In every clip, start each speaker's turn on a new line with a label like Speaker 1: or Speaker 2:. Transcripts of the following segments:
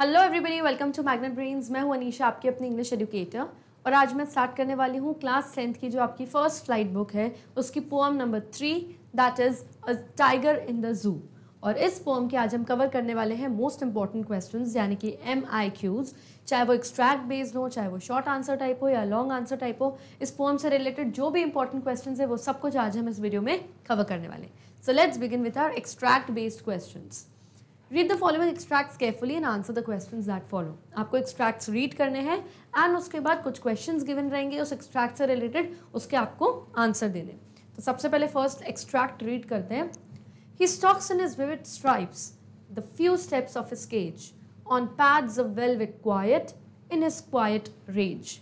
Speaker 1: Hello everybody welcome to magnet brains मैं हूँ अनीशा, आपकी अपनी इंग्लिश एजुकेटर और आज मैं स्टार्ट करने वाली हूँ क्लास टेंथ की, जो आपकी फ़र्स्ट फ़्लाइट बुक है. उसकी poem number three that is a tiger in the zoo और इस पोम के आज हम कवर करने वाले हैं मोस्ट इंपॉर्टेंट क्वेश्चन यानी कि एम आई क्यूज़ चाहे वो एक्सट्रैक्ट बेस्ड हो, चाहे वो शॉर्ट आंसर टाइप हो या लॉन्ग आंसर टाइप हो, इस पोम से रिलेटेड जो भी इंपॉर्टेंट क्वेश्चन है, वो सब कुछ आज हम इस वीडियो में कवर करने वाले so let's begin with our extract based question read the following extracts carefully and answer the question that follow आपको एक्सट्रैक्ट्स रीड करने हैं एंड उसके बाद कुछ क्वेश्चन गिवन रहेंगे, उस एक्सट्रैक्ट से रिलेटेड उसके आपको आंसर देने। तो सबसे पहले फ़र्स्ट एक्सट्रैक्ट रीड करते हैं। He stalks in his vivid stripes, the few steps of his cage, on pads of velvet quiet, in his quiet rage.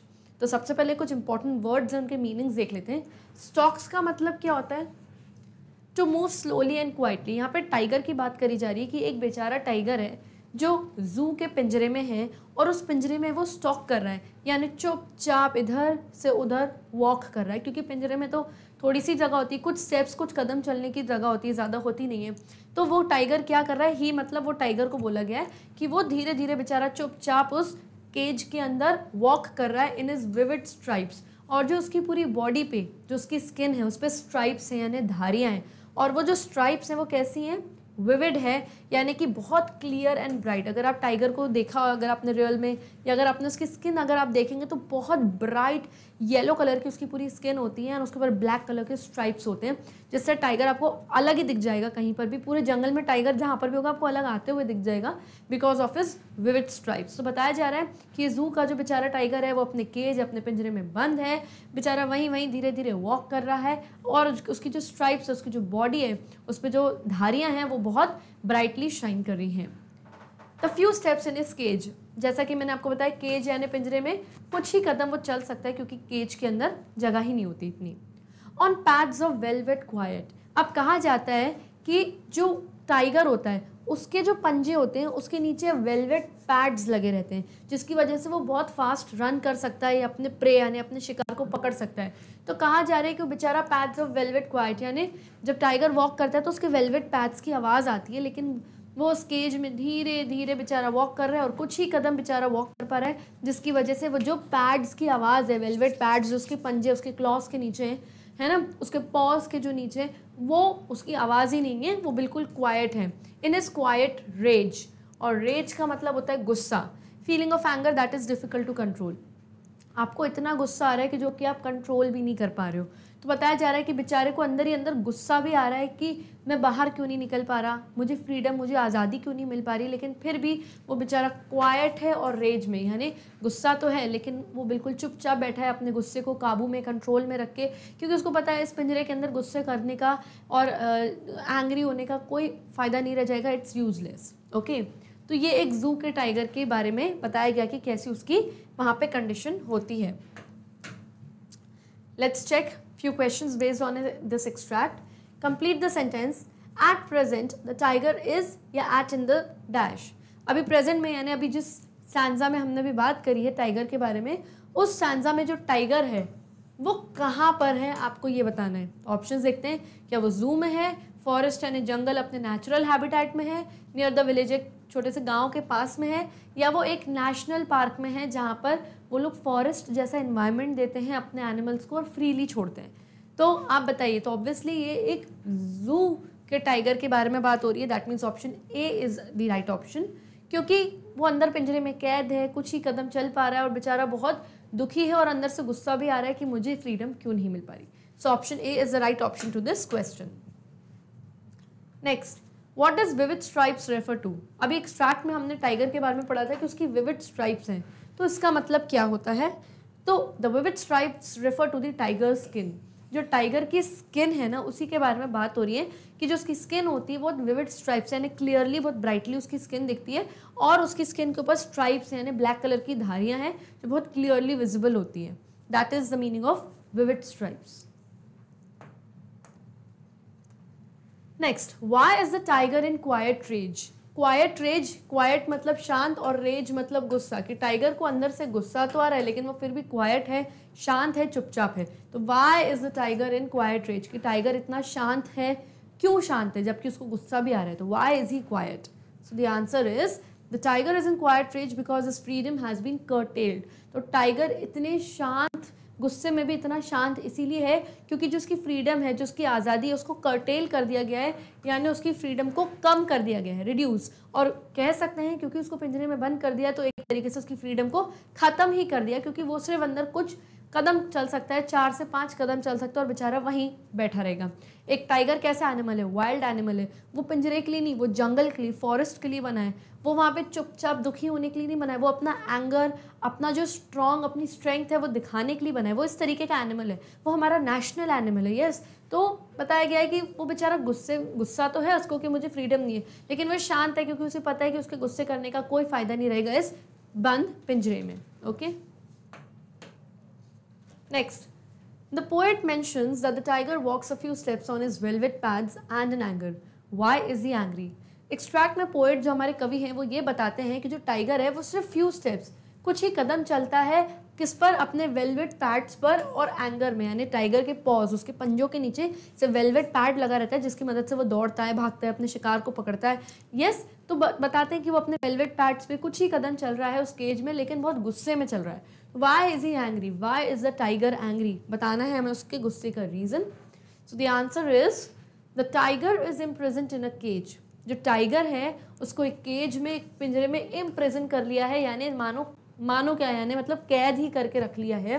Speaker 1: तो सबसे पहले कुछ इंपॉर्टेंट वर्ड्स हैं, उनके मीनिंग्स देख लेते हैं। स्टॉक्स का मतलब क्या होता है? To move slowly and quietly यहाँ पे टाइगर की बात करी जा रही है कि एक बेचारा टाइगर है, जो जू के पिंजरे में है और उस पिंजरे में वो स्टॉक कर रहा है। यानी चुपचाप इधर से उधर वॉक कर रहा है, क्योंकि पिंजरे में तो थोड़ी सी जगह होती है, कुछ स्टेप्स कुछ कदम चलने की जगह होती है, ज़्यादा होती नहीं है। तो वो टाइगर क्या कर रहा है? ही मतलब वो टाइगर को बोला गया है कि वो धीरे धीरे बेचारा चुपचाप उस केज के अंदर वॉक कर रहा है इन इज़ विविड स्ट्राइप्स और जो उसकी पूरी बॉडी पे, जो उसकी स्किन है, उस पर स्ट्राइप्स हैं, यानी धारियाँ हैं और वो जो स्ट्राइप्स हैं, वो कैसी हैं? विविड है, यानी कि बहुत क्लियर एंड ब्राइट अगर आप टाइगर को देखा हो अगर आपने रियल में, या अगर आपने उसकी स्किन अगर आप देखेंगे तो बहुत ब्राइट येलो कलर की उसकी पूरी स्किन होती है और उसके ऊपर ब्लैक कलर के स्ट्राइप्स होते हैं। जिससे टाइगर आपको अलग ही दिख जाएगा कहीं पर भी। पूरे जंगल में टाइगर जहाँ पर भी होगा, आपको अलग आते हुए दिख जाएगा because of his vivid stripes तो बताया जा रहा है कि जू का जो बेचारा टाइगर है, वो अपने केज अपने पिंजरे में बंद है। बेचारा वहीं वहीं धीरे धीरे वॉक कर रहा है, और उसकी जो स्ट्राइप्स है उसकी जो बॉडी है, उस पर जो धारियाँ हैं, वो बहुत ब्राइटली शाइन कर रही हैं। द फ्यू स्टेप्स इन इस केज जैसा कि मैंने आपको बताया, केज यानी पिंजरे में कुछ ही कदम वो चल सकता है क्योंकि केज के अंदर जगह ही नहीं होती इतनी। On pads of velvet quiet अब कहा जाता है कि जो टाइगर होता है, उसके जो पंजे होते हैं, उसके नीचे वेलवेट पैड्स लगे रहते हैं, जिसकी वजह से वो बहुत फास्ट रन कर सकता है या अपने प्रे यानी अपने शिकार को पकड़ सकता है। तो कहा जा रहा है कि वो बेचारा पैड्स ऑफ़ वेलवेट क्वाइट यानी जब टाइगर वॉक करता है तो उसके वेलवेट पैड्स की आवाज़ आती है, लेकिन वो उस केज में धीरे धीरे बेचारा वॉक कर रहा है और कुछ ही कदम बेचारा वॉक कर पा रहा है, जिसकी वजह से वो जो पैड्स की आवाज़ है वेलवेट पैड्स जो उसके पंजे, उसके क्लॉस के नीचे हैं, है ना? उसके पॉज के जो नीचे वो उसकी आवाज़ ही नहीं है, वो बिल्कुल क्वाइट है। इन इज़ क्वाइट रेज और रेज का मतलब होता है गुस्सा। Feeling of anger that is difficult to control आपको इतना गुस्सा आ रहा है कि जो कि आप कंट्रोल भी नहीं कर पा रहे हो। तो बताया जा रहा है कि बेचारे को अंदर ही अंदर गुस्सा भी आ रहा है कि मैं बाहर क्यों नहीं निकल पा रहा? मुझे फ्रीडम मुझे आज़ादी क्यों नहीं मिल पा रही? लेकिन फिर भी वो बेचारा क्वाइट है और रेज में, यानी गुस्सा तो है, लेकिन वो बिल्कुल चुपचाप बैठा है अपने गुस्से को काबू में कंट्रोल में रख के। क्योंकि उसको पता है, इस पिंजरे के अंदर गुस्से करने का और एंग्री होने का कोई फ़ायदा नहीं रह जाएगा इट्स यूजलेस ओके तो ये एक जू के टाइगर के बारे में बताया गया कि कैसी उसकी वहाँ पे कंडीशन होती है। Let's check few questions based on this extract. Complete the sentence. At present, the tiger is या at in the dash. अभी प्रेजेंट में यानी अभी जिस स्टैंडा में हमने भी बात करी है टाइगर के बारे में उस स्टैंडा में जो टाइगर है वो कहाँ पर है आपको ये बताना है ऑप्शंस देखते हैं क्या वो जू में है फॉरेस्ट यानी जंगल अपने नेचुरल हैबिटेट में है नियर द विलेज छोटे से गाँव के पास में है या वो एक नेशनल पार्क में है जहाँ पर वो लोग फॉरेस्ट जैसा इन्वायरमेंट देते हैं अपने एनिमल्स को और फ्रीली छोड़ते हैं। तो आप बताइए तो ऑब्वियसली ये एक जू के टाइगर के बारे में बात हो रही है। That means option A is the right option क्योंकि वो अंदर पिंजरे में कैद है, कुछ ही कदम चल पा रहा है और बेचारा बहुत दुखी है और अंदर से गुस्सा भी आ रहा है कि मुझे फ्रीडम क्यों नहीं मिल पा रही। So option A is the right option to this question next what does vivid stripes refer to अभी एक्सट्रैक्ट में हमने टाइगर के बारे में पढ़ा था कि उसकी विविड स्ट्राइप्स हैं। तो इसका मतलब क्या होता है? तो the vivid stripes refer to the tiger skin जो टाइगर की स्किन है ना, उसी के बारे में बात हो रही है कि जो उसकी स्किन होती है, बहुत विविड स्ट्राइप्स यानी क्लियरली बहुत ब्राइटली उसकी स्किन दिखती है और उसकी स्किन के ऊपर स्ट्राइप्स यानी ब्लैक कलर की धारियाँ हैं जो बहुत क्लियरली विजिबल होती है। That is the meaning of vivid stripes next why is the tiger in quiet rage quiet rage quiet मतलब शांत और रेज मतलब गुस्सा, कि टाइगर को अंदर से गुस्सा तो आ रहा है, लेकिन वो फिर भी क्वाइट है, शांत है, चुपचाप है। तो why is the tiger in quiet rage कि टाइगर इतना शांत है, क्यों शांत है, जबकि उसको गुस्सा भी आ रहा है। तो why is he quiet so the answer is the tiger is in quiet rage because his freedom has been curtailed तो टाइगर इतने शांत गुस्से में भी इतना शांत इसीलिए है क्योंकि जो उसकी फ्रीडम है, जो उसकी आज़ादी है, उसको कर्टेल कर दिया गया है, यानी उसकी फ्रीडम को कम कर दिया गया है रिड्यूस और कह सकते हैं क्योंकि उसको पिंजरे में बंद कर दिया तो एक तरीके से उसकी फ्रीडम को ख़त्म ही कर दिया, क्योंकि वो सिर्फ़ अंदर कुछ कदम चल सकता है, चार से पाँच कदम चल सकता है और बेचारा वहीं बैठा रहेगा। एक टाइगर कैसे एनिमल है? वाइल्ड एनिमल है। वो पिंजरे के लिए नहीं, वो जंगल के लिए फॉरेस्ट के लिए बना है। वो वहाँ पे चुपचाप दुखी होने के लिए नहीं बना है। वो अपना एंगर अपना जो स्ट्रॉन्ग अपनी स्ट्रेंथ है, वो दिखाने के लिए बना है। वो इस तरीके का एनिमल है। वो हमारा नेशनल एनिमल है यस तो बताया गया है कि वो बेचारा गुस्से, गुस्सा तो है उसको कि मुझे फ्रीडम नहीं है, लेकिन वो शांत है क्योंकि उसे पता है कि उसके गुस्से करने का कोई फ़ायदा नहीं रहेगा इस बंद पिंजरे में okay Next, the poet mentions that the tiger walks a few steps on his velvet pads and in anger. Why is he angry? Extract में पोएट जो हमारे कवि हैं वो ये बताते हैं कि जो टाइगर है वो सिर्फ़ फ्यू स्टेप्स कुछ ही कदम चलता है किस पर अपने वेलवेट पैड्स पर और एंगर में यानी टाइगर के पॉज उसके पंजों के नीचे से वेलवेट पैड लगा रहता है जिसकी मदद से वो दौड़ता है भागता है अपने शिकार को पकड़ता है यस तो बताते हैं कि वो अपने वेलवेट पैड्स पे कुछ ही कदम चल रहा है उस केज में, लेकिन बहुत गुस्से में चल रहा है। Why is he angry why is the tiger angry बताना है हमें उसके गुस्से का reason so the answer is the tiger is imprisoned in a cage जो टाइगर है, उसको एक केज में, एक पिंजरे में इम्प्रेजेंट कर लिया है, यानी मानो मानो क्या यानी मतलब कैद ही करके रख लिया है।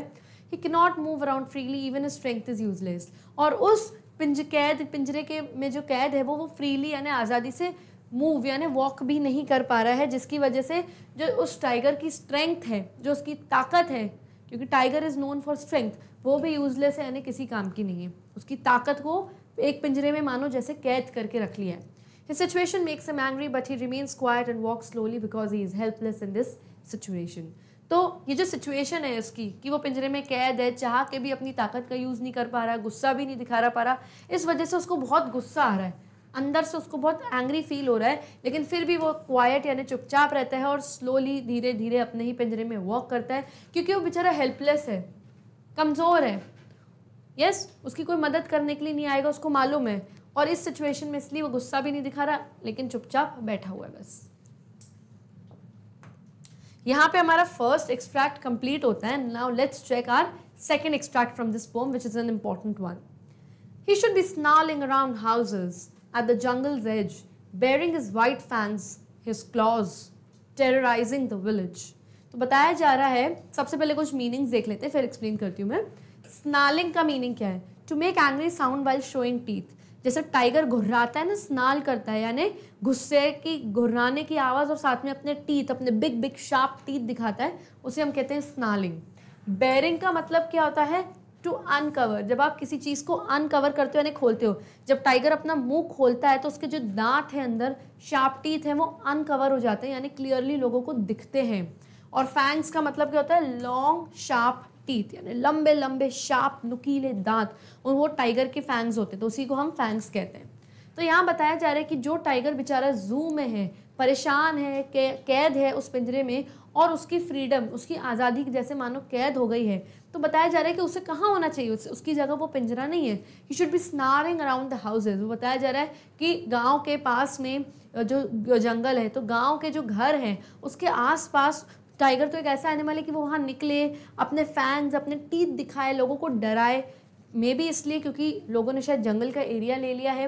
Speaker 1: He can not move around freely even strength is useless और उस पिंज, कैद पिंजरे के में जो कैद है, वो वो फ्रीली यानी आज़ादी से मूव यानी वॉक भी नहीं कर पा रहा है जिसकी वजह से जो उस टाइगर की स्ट्रेंथ है जो उसकी ताकत है क्योंकि tiger is known for strength वो भी यूजलेस है यानी किसी काम की नहीं है। उसकी ताकत को एक पिंजरे में मानो जैसे कैद करके रख लिया है। His situation makes him angry, but he remains quiet and walks slowly because he is helpless in this situation. तो ये जो सिचुएशन है उसकी कि वो पिंजरे में कैद है चाह के भी अपनी ताकत का यूज़ नहीं कर पा रहा गुस्सा भी नहीं दिखा रहा पा रहा इस वजह से उसको बहुत गुस्सा आ रहा है। अंदर से उसको बहुत एंग्री फील हो रहा है लेकिन फिर भी वो क्वाइट यानी चुपचाप रहता है और स्लोली धीरे धीरे अपने ही पिंजरे में वॉक करता है क्योंकि वो बेचारा हेल्पलेस है कमज़ोर है। यस yes, उसकी कोई मदद करने के लिए नहीं आएगा उसको मालूम है। और इस सिचुएशन में इसलिए वो गुस्सा भी नहीं दिखा रहा लेकिन चुपचाप बैठा हुआ है बस। यहाँ पे हमारा फ़र्स्ट एक्सट्रैक्ट कंप्लीट होता है। Now let's check our second extract from this poem which is an important one he should be snarling around houses at the jungle's edge, bearing his white fangs, his claws, terrorizing the village. तो बताया जा रहा है सबसे पहले कुछ meanings देख लेते हैं फिर एक्सप्लेन करती हूँ मैं। स्नालिंग का मीनिंग क्या है? To make angry sound while showing teeth जैसे टाइगर घुर्राता है ना स्नाल करता है यानी गुस्से की घुर्राने की आवाज़ और साथ में अपने टीथ अपने बिग बिग शार्प टीथ दिखाता है उसे हम कहते हैं स्नालिंग बेरिंग का मतलब क्या होता है? टू अनकवर जब आप किसी चीज़ को अनकवर करते हो, यानी खोलते हो, जब टाइगर अपना मुँह खोलता है तो उसके जो दांत हैं अंदर शार्प टीथ हैं, वो अनकवर हो जाते हैं, यानी क्लियरली लोगों को दिखते हैं। और फैंग्स का मतलब क्या होता है? लॉन्ग शार्प टीथ यानी लंबे लंबे शार्प नुकीले दांत। और वो टाइगर के फैंग्स होते हैं तो उसी को हम फैंग्स कहते हैं। तो यहाँ बताया जा रहा है कि जो टाइगर बेचारा जू में है, परेशान है कैद है उस पिंजरे में और उसकी फ्रीडम उसकी आज़ादी जैसे मानो कैद हो गई है। तो बताया जा रहा है कि उसे कहाँ होना चाहिए? उस, उसकी जगह वो पिंजरा नहीं है। He should be snarling around the houses वो बताया जा रहा है कि गाँव के पास में जो जंगल है तो गाँव के जो घर हैं उसके आसपास टाइगर तो एक ऐसा एनिमल है कि वो वहाँ निकले अपने फैंस अपने टीथ दिखाए लोगों को डराए। मे बी इसलिए क्योंकि लोगों ने शायद जंगल का एरिया ले लिया है।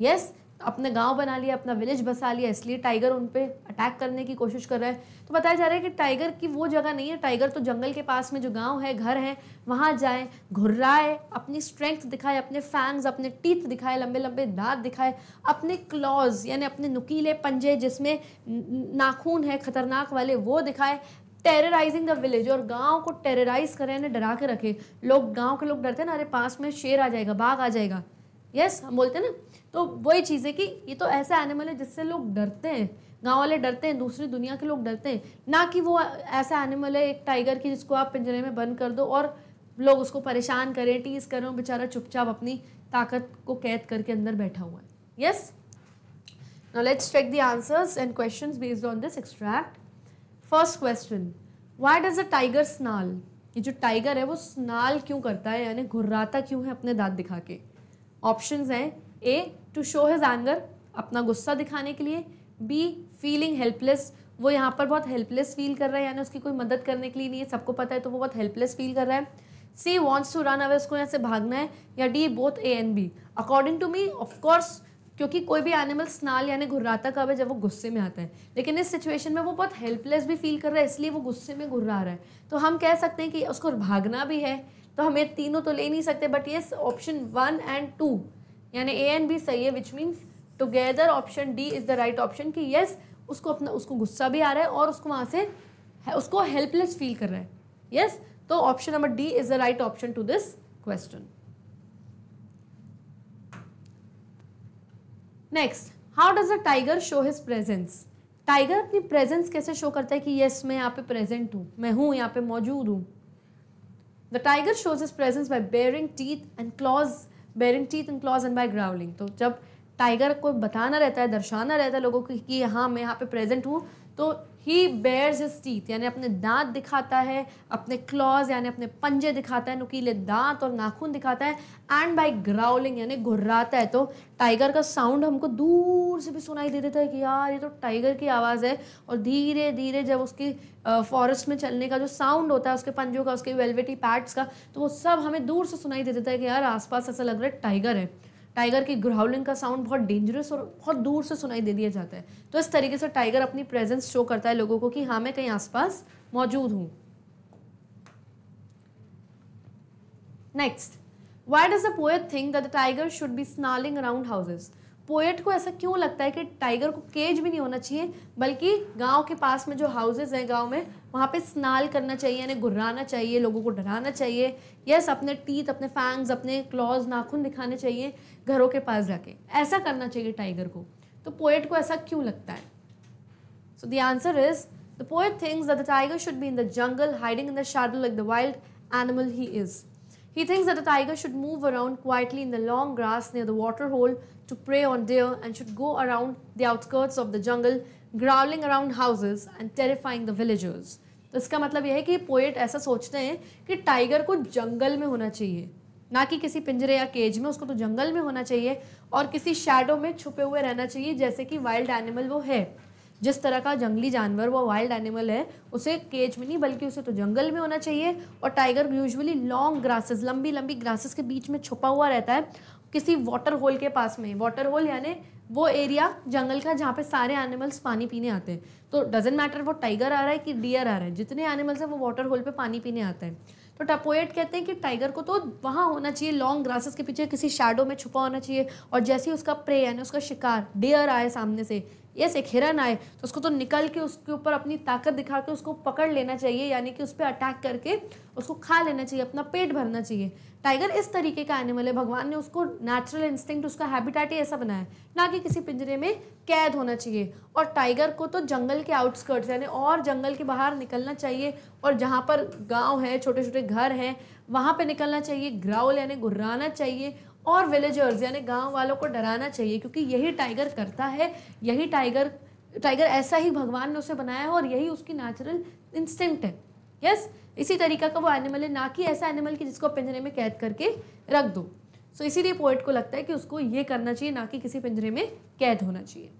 Speaker 1: यस yes, अपने गाँव बना लिया, अपना विलेज बसा लिया, इसलिए टाइगर उन पर अटैक करने की कोशिश कर रहा है। तो बताया जा रहा है कि टाइगर की वो जगह नहीं है। टाइगर तो जंगल के पास में जो गाँव है, घर है, वहाँ जाए घुर्राए अपनी स्ट्रेंथ दिखाए, अपने फैंग्स अपने टीथ दिखाए, लंबे लंबे दांत दिखाए, अपने क्लॉज यानी अपने नुकीले पंजे जिसमें नाखून है, खतरनाक वाले, वो दिखाए। टेरराइजिंग द विलेज और गाँव को टेरराइज करें डरा के रखे। लोग, गाँव के लोग डरते हैं ना, अरे, पास में शेर आ जाएगा, बाघ आ जाएगा। यस हम बोलते हैं ना। तो वही चीज़ है कि ये तो ऐसा एनिमल है जिससे लोग डरते हैं। गाँव वाले डरते हैं दूसरी दुनिया के लोग डरते हैं। ना कि वो ऐसा एनिमल है एक टाइगर की जिसको आप पिंजरे में बंद कर दो और लोग उसको परेशान करें टीज करें बेचारा चुपचाप अपनी ताकत को कैद करके अंदर बैठा हुआ है। Yes Now let's check the answers and questions based on this extract. First question, why does a tiger snarl? ये जो टाइगर है वो स्नाल क्यों करता है? यानी घुर्राता क्यों है अपने दांत दिखा के? ऑप्शंस हैं. A to show his anger अपना गुस्सा दिखाने के लिए. बी फीलिंग हेल्पलेस वो यहाँ पर बहुत हेल्पलेस फील कर रहा है, यानी उसकी कोई मदद करने के लिए नहीं है, सबको पता है तो वो बहुत हेल्पलेस फील कर रहा है. C wants to run away उसको यहाँ से भागना है, या D both A and B according to me of course क्योंकि कोई भी एनिमल स्नाल यानी घुर्राता कब है, जब वो गुस्से में आता है. लेकिन इस सिचुएशन में वो बहुत हेल्पलेस भी फील कर रहा है, इसलिए वो गुस्से में घुर्रा रहा है. तो हम कह सकते हैं कि उसको भागना भी है तो हम ये तीनों तो ले नहीं सकते but yes option one and two यानी ए एंड बी सही है which means together option D is the right option कि येस उसको अपना, उसको गुस्सा भी आ रहा है और उसको वहाँ से उसको हेल्पलेस फील कर रहा है। Yes yes? तो option number D is the right option to this question next how does the tiger show his presence tiger अपनी प्रेजेंस कैसे शो करता है कि यस मैं यहाँ पे प्रेजेंट हूँ, मैं हूँ, यहाँ पे मौजूद हूँ? The tiger shows his presence by baring teeth and claws baring teeth and claws and by growling तो जब टाइगर को बताना रहता है, दर्शाना रहता है लोगों को कि हाँ मैं यहाँ पे प्रेजेंट हूँ तो ही बेयर्स हिज टीथ यानी अपने दांत दिखाता है, अपने क्लॉज यानी अपने पंजे दिखाता है, नुकीले दांत और नाखून दिखाता है एंड बाई ग्राउलिंग यानी घुर्राता है। तो टाइगर का साउंड हमको दूर से भी सुनाई दे देता है कि यार, ये तो टाइगर की आवाज़ है। और धीरे धीरे जब उसकी फॉरेस्ट में चलने का जो साउंड होता है, उसके पंजों का, उसके वेलवेटी पैट्स का तो वो सब हमें दूर से सुनाई दे देता है कि यार, आसपास ऐसा लग रहा है टाइगर है। टाइगर की ग्राउलिंग का साउंड बहुत डेंजरस और बहुत दूर से सुनाई दे दिया जाता है। तो इस तरीके से टाइगर अपनी प्रेजेंस शो करता है लोगों को कि हाँ मैं कहीं आसपास मौजूद हूँ। Next why does the poet think that the tiger should be snarling around houses poet को ऐसा क्यों लगता है कि टाइगर को केज भी नहीं होना चाहिए, बल्कि गाँव के पास में जो हाउसेज हैं गाँव में, वहाँ पे स्नाल करना चाहिए, यानी गुर्राना चाहिए, लोगों को डराना चाहिए यस अपने टीथ अपने फैंग्स अपने क्लॉज नाखून दिखाने चाहिए, घरों के पास जाके। ऐसा करना चाहिए टाइगर को। तो पोएट को ऐसा क्यों लगता है? So the answer is the poet thinks that the tiger should be in the jungle hiding in the shadow like the wild animal he is He thinks that a tiger should move around quietly in the long grass near the water hole to prey on deer and should go around the outskirts of the jungle, growling around houses and terrifying the villagers. तो इसका मतलब यह है कि poet ऐसा सोचते हैं कि टाइगर को जंगल में होना चाहिए ना कि किसी पिंजरे या केज में उसको तो जंगल में होना चाहिए और किसी शैडो में छुपे हुए रहना चाहिए जैसे कि वाइल्ड एनिमल वो है जिस तरह का जंगली जानवर वो वाइल्ड एनिमल है, उसे केज में नहीं, बल्कि उसे तो जंगल में होना चाहिए। और टाइगर यूजुअली लॉन्ग ग्रासेस लंबी लंबी ग्रासेस के बीच में छुपा हुआ रहता है, किसी वाटर होल के पास में। वाटर होल यानी वो एरिया जंगल का, जहाँ पे सारे एनिमल्स पानी पीने आते हैं। तो डजेंट मैटर वो टाइगर आ रहा है कि डियर आ रहा है। जितने एनिमल्स हैं, वो वाटर होल पे पानी पीने आते हैं। तो टपोएट कहते हैं कि टाइगर को तो वहाँ होना चाहिए लॉन्ग ग्रासेस के पीछे किसी शेडो में छुपा होना चाहिए। और जैसे ही उसका प्रे यानी उसका शिकार डियर आए सामने से यस, एक हिरन आए तो उसको तो निकल के उसके ऊपर अपनी ताकत दिखा के उसको पकड़ लेना चाहिए, यानी कि उस पर अटैक करके उसको खा लेना चाहिए, अपना पेट भरना चाहिए। टाइगर इस तरीके का एनिमल है, भगवान ने उसको नेचुरल इंस्टिंक्ट उसका हैबिटेट ही ऐसा बनाया ना कि किसी पिंजरे में कैद होना चाहिए। और टाइगर को तो जंगल के आउटस्कर्ट्स यानी और जंगल के बाहर निकलना चाहिए, और जहाँ पर गाँव है छोटे छोटे घर हैं, वहाँ पे निकलना चाहिए ग्राउल यानी गुर्राना चाहिए और विलेजर्स यानी गाँव वालों को डराना चाहिए क्योंकि यही टाइगर करता है यही टाइगर टाइगर ऐसा ही भगवान ने उसे बनाया है और यही उसकी नेचुरल इंस्टिंक्ट है। Yes yes? इसी तरीका का वो एनिमल है ना कि ऐसा एनिमल कि जिसको पिंजरे में कैद करके रख दो। सो so, इसीलिए पोइट को लगता है कि उसको ये करना चाहिए ना कि किसी पिंजरे में कैद होना चाहिए।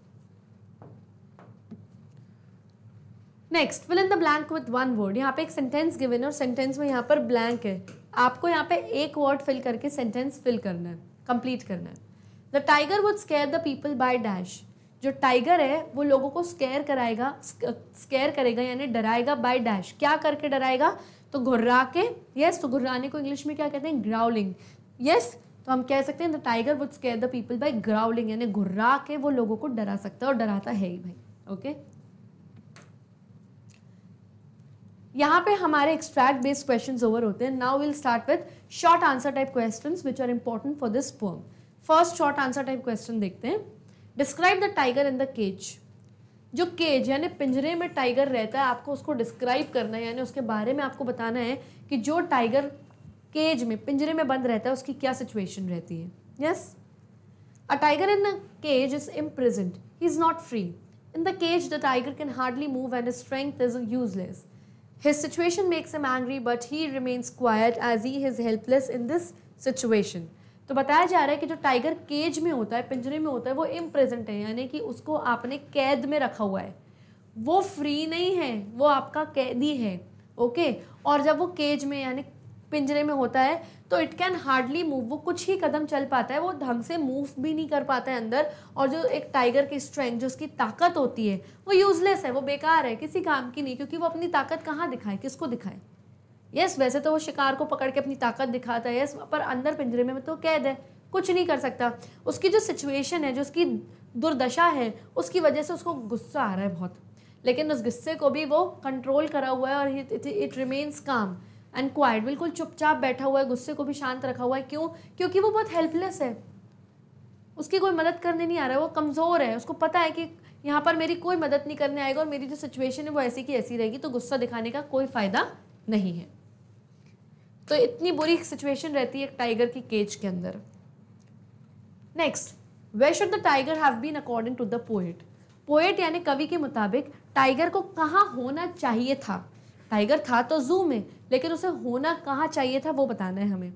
Speaker 1: Next fill in the blank with one word यहाँ पे एक सेंटेंस गिवन है और सेंटेंस में यहाँ पर ब्लैंक है। आपको यहाँ पे एक वर्ड फिल करके सेंटेंस फिल करना है कंप्लीट करना है। The tiger would scare the people by dash जो टाइगर है, वो लोगों को स्केयर कराएगा स्केयर करेगा, यानी डराएगा बाय डैश क्या करके डराएगा? तो घुर्रा के यस तो घुर्राने को इंग्लिश में क्या कहते हैं? ग्राउलिंग यस तो हम कह सकते हैं the tiger would scare the people by growling यानी घुर्रा के वो लोगों को डरा सकता है और डराता है ही भाई ओके okay? यहाँ पे हमारे एक्सट्रैक्ट बेस्ड क्वेश्चन ओवर होते हैं। Now will start with short answer type question which are important for this poem first short answer type question देखते हैं। Describe the tiger in the cage जो cage यानी पिंजरे में टाइगर रहता है, आपको उसको डिस्क्राइब करना है, यानी उसके बारे में आपको बताना है कि जो टाइगर केज में, पिंजरे में बंद रहता है, उसकी क्या सिचुएशन रहती है। Yes a tiger in the cage is imprisoned he is not free in the cage the tiger can hardly move and strength is useless His situation makes him angry, but he remains quiet as he is helpless in this situation. तो बताया जा रहा है कि जो tiger cage में होता है पिंजरे में होता है वो इम्प्रेजेंट है यानी कि उसको आपने कैद में रखा हुआ है वो फ्री नहीं है वो आपका कैदी है ओके और जब वो केज में यानी पिंजरे में होता है तो इट कैन हार्डली मूव वो कुछ ही कदम चल पाता है वो ढंग से मूव भी नहीं कर पाता है अंदर और जो एक टाइगर की स्ट्रेंथ जो उसकी ताकत होती है वो यूजलेस है वो बेकार है किसी काम की नहीं क्योंकि वो अपनी ताकत कहाँ दिखाए किसको दिखाए? यस yes, वैसे तो वो शिकार को पकड़ के अपनी ताकत दिखाता है यस yes, पर अंदर पिंजरे में तो कैद है कुछ नहीं कर सकता। उसकी जो सिचुएशन है जो उसकी दुर्दशा है उसकी वजह से उसको गुस्सा आ रहा है बहुत। लेकिन उस गुस्से को भी वो कंट्रोल करा हुआ है और it remains calm and quiet बिल्कुल चुपचाप बैठा हुआ है, गुस्से को भी शांत रखा हुआ है। क्यों? क्योंकि वो बहुत हेल्पलेस है। उसकी कोई मदद करने नहीं आ रहा है वो कमज़ोर है। उसको पता है कि यहाँ पर मेरी कोई मदद नहीं करने आएगा और मेरी जो सिचुएशन है वो ऐसी की ऐसी रहेगी तो गुस्सा दिखाने का कोई फ़ायदा नहीं है। तो इतनी बुरी सिचुएशन रहती है एक टाइगर की केज के अंदर। Next where should the tiger have been according to the poet poet यानी कवि के मुताबिक टाइगर को कहाँ होना चाहिए था? टाइगर था तो जू में लेकिन उसे होना कहाँ चाहिए था वो बताना है हमें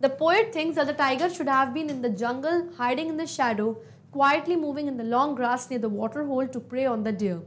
Speaker 1: the poet thinks the tiger should have been in the jungle hiding in the shadow quietly moving in the long grass near the water hole to prey on the deer.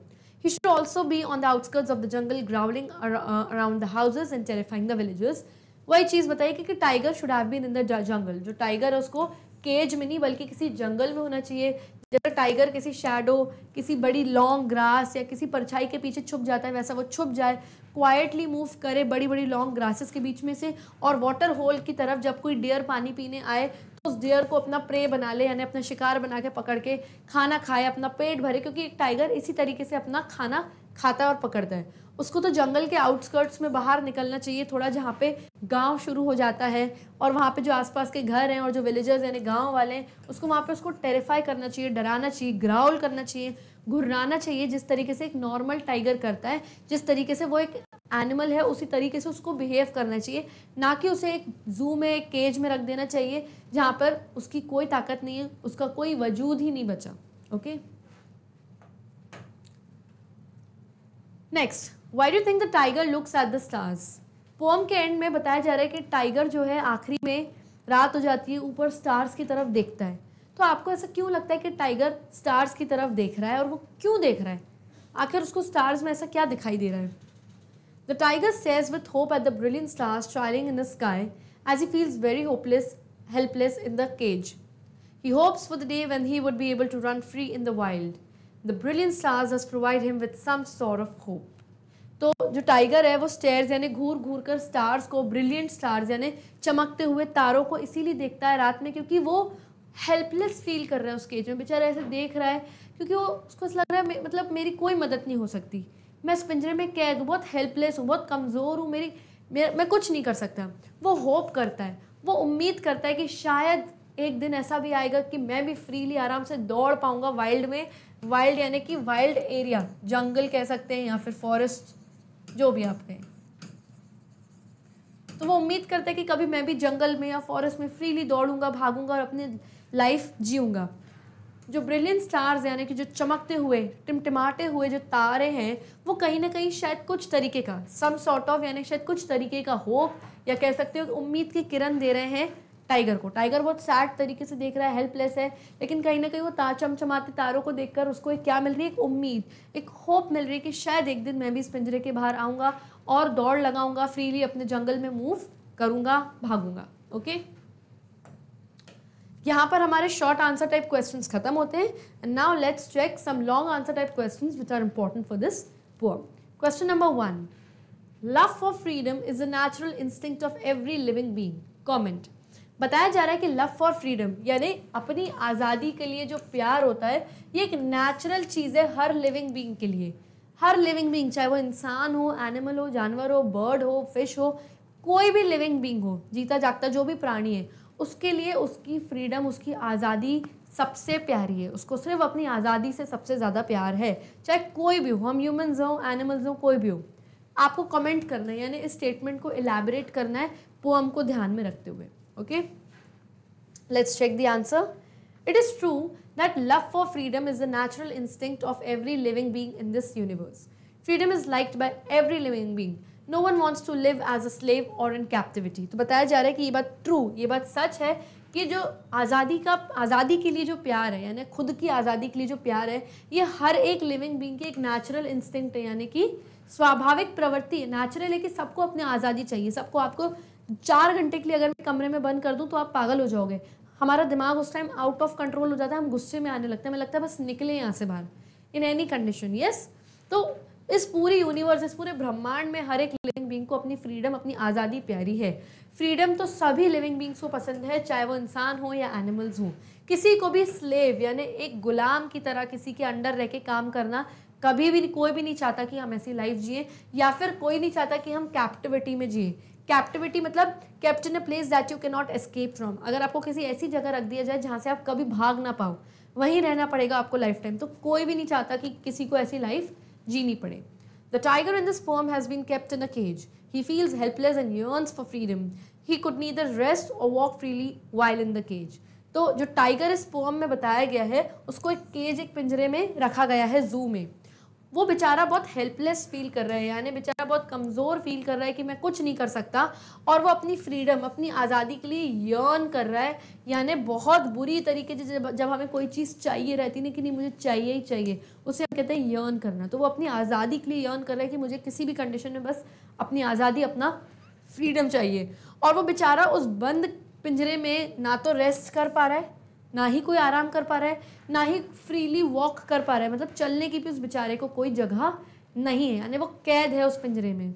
Speaker 1: He should also be on the outskirts of the jungle growling ar uh, around the houses and terrifying the villagers. वही चीज़ बताइए कि, कि tiger should have been in the jungle जो tiger है उसको cage में नहीं बल्कि किसी जंगल में होना चाहिए जैसे टाइगर किसी शैडो किसी बड़ी लॉन्ग ग्रास या किसी परछाई के पीछे छुप जाता है वैसा वो छुप जाए क्वाइटली मूव करे बड़ी बड़ी लॉन्ग ग्रासेस के बीच में से और वाटर होल की तरफ़ जब कोई डियर पानी पीने आए तो उस डियर को अपना प्रे बना ले, यानी अपना शिकार बना के पकड़ के खाना खाए, अपना पेट भरे, क्योंकि एक टाइगर इसी तरीके से अपना खाना खाता है और पकड़ता है। उसको तो जंगल के आउटस्कर्ट्स में बाहर निकलना चाहिए, थोड़ा जहाँ पे गाँव शुरू हो जाता है और वहाँ पे जो आसपास के घर हैं और जो विलेजर्स यानी गाँव वाले हैं, उसको वहाँ पे उसको टेरिफाई करना चाहिए, डराना चाहिए ग्राउल करना चाहिए, घुर्राना चाहिए, जिस तरीके से एक नॉर्मल टाइगर करता है, जिस तरीके से वो एक एनिमल है, उसी तरीके से उसको बिहेव करना चाहिए। ना कि उसे एक जू में, एक केज में रख देना चाहिए, जहाँ पर उसकी कोई ताकत नहीं है, उसका कोई वजूद ही नहीं बचा okay next why do think the tiger looks at the stars poem के एंड में बताया जा रहा है कि टाइगर जो है आखिरी में रात हो जाती है, ऊपर स्टार्स की तरफ़ देखता है। तो आपको ऐसा क्यों लगता है कि टाइगर स्टार्स की तरफ़ देख रहा है और वो क्यों देख रहा है? आखिर उसको स्टार्स में ऐसा क्या दिखाई दे रहा है? The tiger says with hope at the brilliant stars trailing in the sky as he feels very hopeless helpless in the cage He hopes for the day when he would be able to run free in the wild. The brilliant stars thus provide him with some sort of hope. तो जो tiger है, वो stairs यानी घूर घूर कर stars को brilliant stars यानी चमकते हुए तारों को इसीलिए देखता है रात में क्योंकि वो हेल्पलेस फील कर रहा है उस केज में। बेचारा ऐसे देख रहा है क्योंकि वो, उसको ऐसा लग रहा है मतलब मेरी कोई मदद नहीं हो सकती। मैं इस पिंजरे में कैद हूँ, बहुत हेल्पलेस हूँ, बहुत कमज़ोर हूँ, मेरी मैं कुछ नहीं कर सकता। वो होप करता है, वो उम्मीद करता है कि शायद एक दिन ऐसा भी आएगा कि मैं भी फ्रीली आराम से दौड़ पाऊँगा वाइल्ड में वाइल्ड यानी कि वाइल्ड एरिया जंगल कह सकते हैं या फिर फॉरेस्ट जो भी आप कहें। तो वो उम्मीद करते हैं कि कभी मैं भी जंगल में या फॉरेस्ट में फ्रीली दौड़ूँगा, भागूँगा और अपनी लाइफ जीऊँगा। जो ब्रिलियंट स्टार्स यानी कि जो चमकते हुए, टिमटिमाते हुए जो तारे हैं, वो कहीं ना कहीं शायद कुछ तरीके का सम सॉर्ट ऑफ़ यानी शायद कुछ तरीके का होप या कह सकते हो उम्मीद की किरण दे रहे हैं टाइगर को। टाइगर बहुत सैड तरीके से देख रहा है हेल्पलेस है, लेकिन कहीं ना कहीं वो ता चमचमाते तारों को देखकर उसको एक क्या मिल रही है? एक उम्मीद, एक होप मिल रही है कि शायद एक दिन मैं भी इस पिंजरे के बाहर आऊँगा और दौड़ लगाऊँगा फ्रीली अपने जंगल में मूव करूँगा, भागूँगा ओके यहाँ पर हमारे शॉर्ट आंसर टाइप क्वेश्चंस खत्म होते हैं। Now let's check some long answer type questions which are important for this poem question number one love for freedom is a natural instinct of every living being comment बताया जा रहा है कि love for freedom यानी अपनी आज़ादी के लिए जो प्यार होता है, ये एक नेचुरल चीज़ है हर लिविंग बींग के लिए। हर लिविंग बींग चाहे वो इंसान हो एनिमल हो, जानवर हो बर्ड हो फ़िश हो, कोई भी लिविंग बींग हो, जीता जागता जो भी प्राणी है, उसके लिए उसकी फ्रीडम उसकी आज़ादी सबसे प्यारी है। उसको सिर्फ़ अपनी आज़ादी से सबसे ज़्यादा प्यार है। चाहे कोई भी हो, हम ह्यूमन्स हों एनिमल्स हों, कोई भी हो, आपको कमेंट करना है, यानी इस स्टेटमेंट को एलैबोरेट करना है पोअम को ध्यान में रखते हुए। Okay, let's check the answer. It is true that love for freedom is the natural instinct of every living being in this universe. Freedom is liked by every living being. No one wants to live as a slave or in captivity. तो बताया जा रहा है कि ये बात true ये बात सच है कि जो आज़ादी का आज़ादी के लिए जो प्यार है यानी खुद की आज़ादी के लिए जो प्यार है ये हर एक लिविंग बींग की एक नेचुरल इंस्टिंक्ट है यानी कि स्वाभाविक प्रवृत्ति है नेचुरल है कि सबको अपनी आज़ादी चाहिए सबको आपको चार घंटे के लिए अगर मैं कमरे में बंद कर दूँ तो आप पागल हो जाओगे। हमारा दिमाग उस टाइम आउट ऑफ़ कंट्रोल हो जाता है, हम गुस्से में आने लगते हैं। हमें लगता है बस निकले यहाँ से बाहर इन एनी कंडीशन यस तो इस पूरे यूनिवर्स इस पूरे ब्रह्मांड में हर एक लिविंग बींग को अपनी फ्रीडम अपनी आज़ादी प्यारी है। फ्रीडम तो सभी लिविंग बींग्स को पसंद है, चाहे वो इंसान हो या एनिमल्स हो। किसी को भी स्लेव यानी एक गुलाम की तरह किसी के अंडर रह के काम करना कभी भी कोई भी नहीं चाहता कि हम ऐसी लाइफ जिए, या फिर कोई नहीं चाहता कि हम कैप्टिविटी में जिए। कैप्टिविटी मतलब kept in a place that you can not escape from अगर आपको किसी ऐसी जगह रख दिया जाए जहाँ से आप कभी भाग ना पाओ, वहीं रहना पड़ेगा आपको लाइफ टाइम तो कोई भी नहीं चाहता कि किसी को ऐसी लाइफ जीनी पड़े। The tiger in this poem has been kept in a cage he feels helpless and yearns for freedom he could neither rest or walk freely while in the cage तो जो टाइगर इस pome में बताया गया है, उसको एक cage एक पिंजरे में रखा गया है जू में। वो बेचारा बहुत हेल्पलेस फील कर रहा है, यानी बेचारा बहुत कमज़ोर फील कर रहा है कि मैं कुछ नहीं कर सकता। और वो अपनी फ्रीडम अपनी आज़ादी के लिए यर्न कर रहा है, यानी बहुत बुरी तरीके से जब जब हमें कोई चीज़ चाहिए रहती नहीं कि नहीं, मुझे चाहिए ही चाहिए, उसे हम कहते हैं यर्न करना। तो वो अपनी आज़ादी के लिए यर्न कर रहा है कि मुझे किसी भी कंडीशन में बस अपनी आज़ादी, अपना फ्रीडम चाहिए। और वो बेचारा उस बंद पिंजरे में ना तो रेस्ट कर पा रहा है ना ही कोई आराम कर पा रहा है, ना ही फ्रीली वॉक कर पा रहा है। मतलब चलने की भी उस बेचारे को कोई जगह नहीं है, यानी वो कैद है उस पिंजरे में।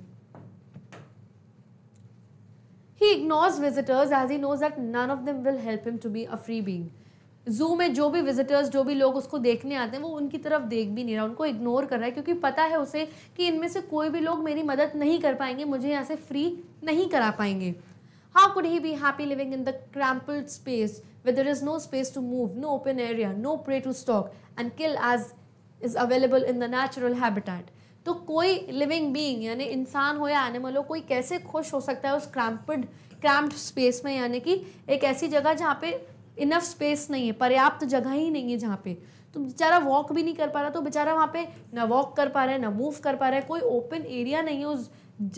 Speaker 1: He ignores visitors as he knows that none of them will help him to be a free being zoo में जो भी विजिटर्स जो भी लोग उसको देखने आते हैं, वो उनकी तरफ़ देख भी नहीं रहा, उनको इग्नोर कर रहा है, क्योंकि पता है उसे कि इनमें से कोई भी लोग मेरी मदद नहीं कर पाएँगे, मुझे यहाँ से फ्री नहीं करा पाएँगे। How could he be happy living in the cramped space where there is no space to move, no open area, no prey to stalk and kill as is available in the natural habitat. तो कोई living being यानी इंसान हो या animal हो कोई कैसे खुश हो सकता है उस क्रैम्पड क्रैम्प्ड स्पेस में? यानी कि एक ऐसी जगह जहाँ पे इनफ स्पेस नहीं है पर्याप्त जगह ही नहीं है जहाँ पे। तो बेचारा वॉक भी नहीं कर पा रहा तो बेचारा वहाँ पे ना वॉक कर पा रहा है ना मूव कर पा रहा है। कोई ओपन एरिया नहीं है उस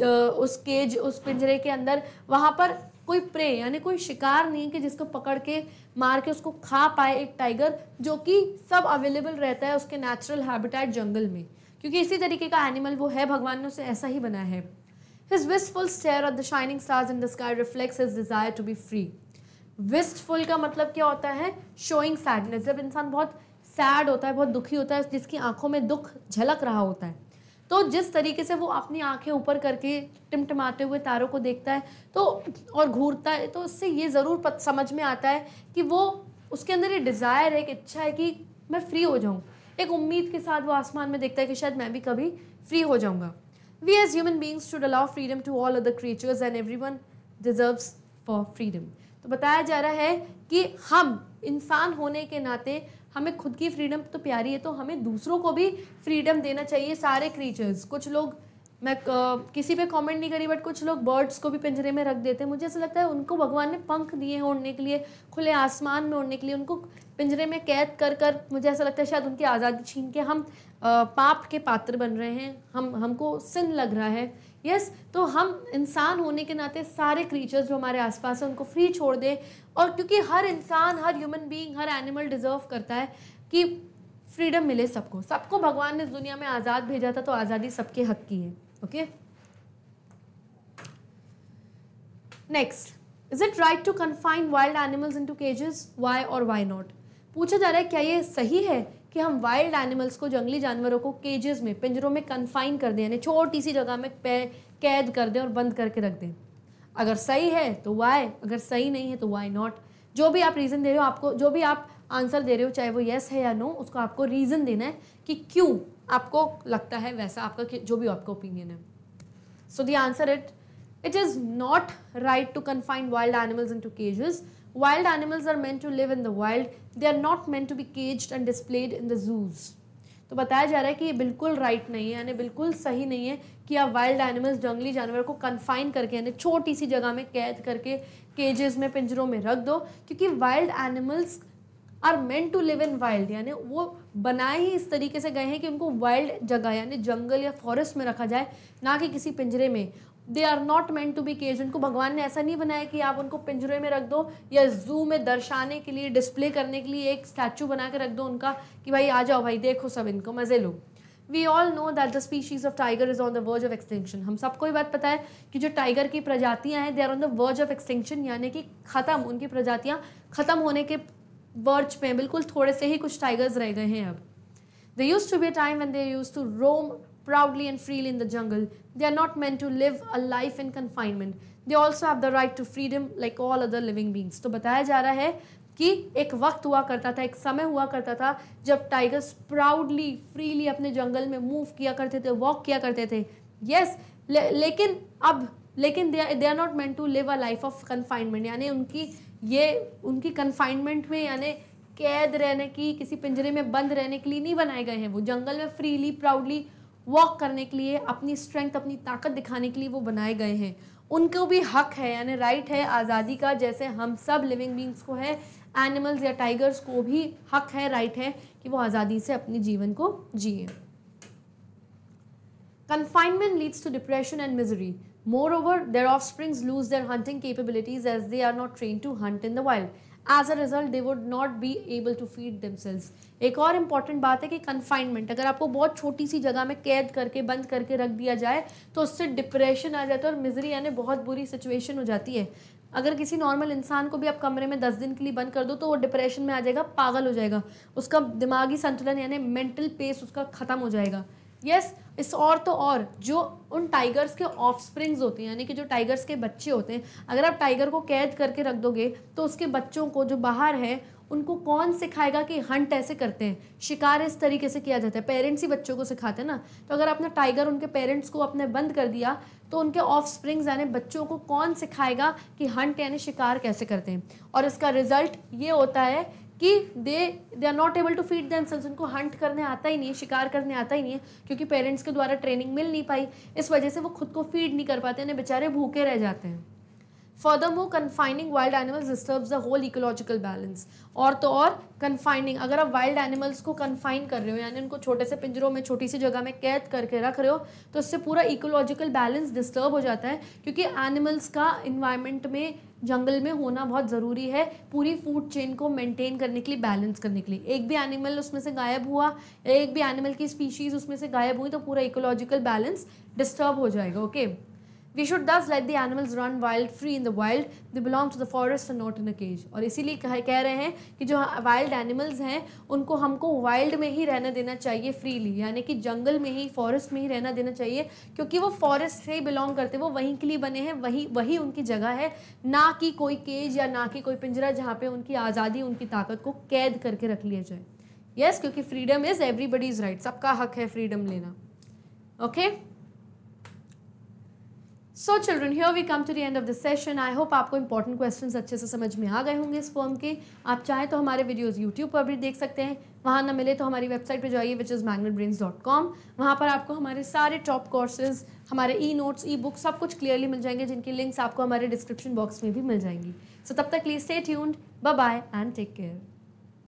Speaker 1: उस केज उस पिंजरे के अंदर। वहाँ पर कोई प्रे यानी कोई शिकार नहीं कि जिसको पकड़ के मार के उसको खा पाए एक टाइगर जो कि सब अवेलेबल रहता है उसके नेचुरल हैबिटेट जंगल में। क्योंकि इसी तरीके का एनिमल वो है, भगवान ने उसे ऐसा ही बनाया है। His wistful stare of the shining stars in the sky reflects his desire to be free wistful का मतलब क्या होता है? शोइंग सैडनेस जब इंसान बहुत सैड होता है, बहुत दुखी होता है, जिसकी आँखों में दुख झलक रहा होता है। तो जिस तरीके से वो अपनी आँखें ऊपर करके टिमटमाते हुए तारों को देखता है तो और घूरता है तो उससे ये ज़रूर समझ में आता है कि वो, उसके अंदर ये डिज़ायर है, एक इच्छा है कि मैं फ्री हो जाऊँ। एक उम्मीद के साथ वो आसमान में देखता है कि शायद मैं भी कभी फ्री हो जाऊँगा। We as human beings to allow freedom to all other creatures and every one deserves for freedom तो बताया जा रहा है कि हम, इंसान होने के नाते हमें खुद की फ्रीडम तो प्यारी है तो हमें दूसरों को भी फ्रीडम देना चाहिए सारे क्रीचर्स कुछ लोग, मैं किसी पे कमेंट नहीं करी बट कुछ लोग बर्ड्स को भी पिंजरे में रख देते हैं। मुझे ऐसा लगता है उनको भगवान ने पंख दिए हैं उड़ने के लिए, खुले आसमान में उड़ने के लिए, उनको पिंजरे में कैद कर कर, मुझे ऐसा लगता है शायद उनकी आज़ादी छीन के हम पाप के पात्र बन रहे हैं। हम, हमको सिन लग रहा है यस yes, तो हम इंसान होने के नाते सारे क्रीचर्स जो हमारे आसपास हैं उनको फ्री छोड़ दें। और क्योंकि हर इंसान हर ह्यूमन बीइंग हर एनिमल डिजर्व करता है कि फ्रीडम मिले सबको। सबको भगवान ने इस दुनिया में आज़ाद भेजा था तो आज़ादी सबके हक की है okay next is it right to confine wild animals in to cages why or why not पूछा जा रहा है क्या ये सही है कि हम वाइल्ड एनिमल्स को, जंगली जानवरों को केजेस में, पिंजरों में कन्फाइन कर दें, यानी छोटी सी जगह में कैद कर दें और बंद करके रख दें। अगर सही है तो वाई अगर सही नहीं है तो वाई नॉट जो भी आप रीज़न दे रहे हो, आपको, जो भी आप आंसर दे रहे हो, चाहे वो येस है या नो उसको आपको रीज़न देना है कि क्यों आपको लगता है वैसा, आपका जो भी आपका ओपिनियन है। So the answer it it is not right to confine wild animals in to cages Wild animals are meant to live in the wild. They are not meant to be caged and displayed in the zoos. तो बताया जा रहा है कि ये बिल्कुल right नहीं है, यानी बिल्कुल सही नहीं है कि आप वाइल्ड एनिमल्स जंगली जानवर को कन्फाइन करके, यानी छोटी सी जगह में कैद करके केजेस में, पिंजरों में रख दो, क्योंकि wild animals are meant to live in wild यानी वो बनाए ही इस तरीके से गए हैं कि उनको वाइल्ड जगह, यानी जंगल या फॉरेस्ट में रखा जाए, ना कि किसी पिंजरे में they are not meant to be cage उनको भगवान ने ऐसा नहीं बनाया कि आप उनको पिंजरे में रख दो या जू में दर्शाने के लिए डिस्प्ले करने के लिए एक स्टैचू बना के रख दो उनका कि भाई, आ जाओ भाई, देखो सब इनको, मज़े लो। We all know that the species of tiger is on the verge of extinction हम सबको ये बात पता है कि जो टाइगर की प्रजातियाँ हैं they are on the verge of extinction यानी कि ख़त्म, उनकी प्रजातियाँ ख़त्म होने के वर्ज पे बिल्कुल थोड़े से ही कुछ टाइगर्स रह गए हैं अब। They use to be time when they used to roam proudly and freely in the jungle. They are not meant to live a life in confinement. They also have the right to freedom like all other living beings. तो बताया जा रहा है कि एक वक्त हुआ करता था एक समय हुआ करता था जब टाइगर्स प्राउडली फ्रीली अपने जंगल में मूव किया करते थे वॉक किया करते थे यस yes, ले, लेकिन अब लेकिन they they are not meant to live a life of confinement यानी उनकी ये उनकी कन्फाइनमेंट में यानी कैद रहने की किसी पिंजरे में बंद रहने के लिए नहीं बनाए गए हैं वो जंगल में फ्रीली प्राउडली वॉक करने के लिए, अपनी स्ट्रेंथ अपनी ताकत दिखाने के लिए वो बनाए गए हैं। उनको भी हक है, यानी राइट है, आज़ादी का, जैसे हम सब लिविंग बींग्स को है एनिमल्स या टाइगर्स को भी हक है राइट है, कि वो आज़ादी से अपने जीवन को जिए। Confinement leads to depression and misery moreover their offsprings lose their hunting capabilities as they are not train to hunt in the world as a result they would not be able to feed themselves एक और important बात है कि confinement अगर आपको बहुत छोटी सी जगह में कैद करके, बंद करके रख दिया जाए तो उससे डिप्रेशन आ जाता है और मिजरी यानी बहुत बुरी सिचुएशन हो जाती है। अगर किसी नॉर्मल इंसान को भी आप कमरे में दस दिन के लिए बंद कर दो तो वो डिप्रेशन में आ जाएगा, पागल हो जाएगा। उसका दिमागी संतुलन यानी मेंटल पेस उसका ख़त्म हो जाएगा। यस इस और तो और, जो उन टाइगर्स के ऑफ़ स्प्रिंग्स होते हैं, यानी कि जो टाइगर्स के बच्चे होते हैं, अगर आप टाइगर को कैद करके रख दोगे तो उसके बच्चों को जो बाहर है, उनको कौन सिखाएगा कि हंट ऐसे करते हैं? शिकार इस तरीके से किया जाता है। पेरेंट्स ही बच्चों को सिखाते हैं ना। तो अगर आपने टाइगर उनके पेरेंट्स को अपने बंद कर दिया तो उनके ऑफ़ स्प्रिंग्स यानी बच्चों को कौन सिखाएगा कि हंट यानी शिकार कैसे करते हैं? और इसका रिज़ल्ट ये होता है कि they they are not able to feed themselves उनको हंट करने आता ही नहीं है, शिकार करने आता ही नहीं है, क्योंकि पेरेंट्स के द्वारा ट्रेनिंग मिल नहीं पाई। इस वजह से वो खुद को फ़ीड नहीं कर पाते हैं बेचारे भूखे रह जाते हैं। Furthermore, confining wild animals disturbs the whole ecological balance. और तो और confining अगर आप wild animals को confine कर रहे हो यानी उनको छोटे से पिंजरों में छोटी सी जगह में कैद करके रख रहे हो तो इससे पूरा ecological balance disturb हो जाता है क्योंकि animals का environment में जंगल में होना बहुत ज़रूरी है पूरी फ़ूड चेन को मेंटेन करने के लिए बैलेंस करने के लिए एक भी एनिमल उसमें से गायब हुआ एक भी एनिमल की स्पीशीज़ उसमें से गायब हुई तो पूरा इकोलॉजिकल बैलेंस डिस्टर्ब हो जाएगा okay okay? We should thus let the animals run wild free in the wild they belong to the forest and not in a cage और इसीलिए कह कह रहे हैं कि जो वाइल्ड एनिमल्स हैं उनको हमको वाइल्ड में ही रहना देना चाहिए फ्रीली यानी कि जंगल में ही फॉरेस्ट में ही रहना देना चाहिए क्योंकि वो फॉरेस्ट से ही बिलोंग करते हैं। वो वहीं के लिए बने हैं वही वही उनकी जगह है। ना कि कोई केज या ना कि कोई पिंजरा जहाँ पे उनकी आज़ादी उनकी ताकत को कैद करके रख लिया जाए। यस yes, क्योंकि फ्रीडम इज़ एवरीबडीज़ राइट सबका हक है फ्रीडम लेना। Okay okay? So children here we come to the end of the session I hope आपको इंपॉर्टेंट क्वेश्चन अच्छे से समझ में आ गए होंगे इस फॉर्म के। आप चाहें तो हमारे वीडियोज़ यूट्यूब पर भी देख सकते हैं। वहाँ ना मिले तो हमारी वेबसाइट पर जाइए which is Magnet Brains dot com वहाँ पर आपको हमारे सारे टॉप कोर्सेज हमारे ई नोट्स ई बुक सब कुछ क्लियरली मिल जाएँगे जिनकी लिंक्स आपको हमारे डिस्क्रिप्शन बॉक्स में भी मिल जाएँगी। सो so, तब तक please stay tuned bye bye and take care